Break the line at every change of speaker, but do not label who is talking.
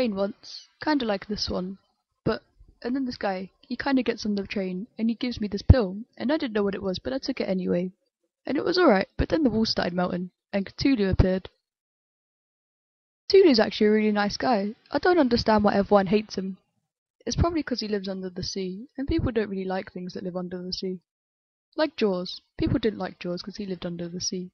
train once, kinda like this one, but and then this guy, he kinda gets on the train and he gives me this pill, and I didn't know what it was, but I took it anyway. And it was alright, but then the walls started melting, and Cthulhu appeared. Cthulhu's actually a really nice guy. I don't understand why everyone hates him. It's probably because he lives under the sea, and people don't really like things that live under the sea. Like Jaws. People didn't like Jaws because he lived under the sea.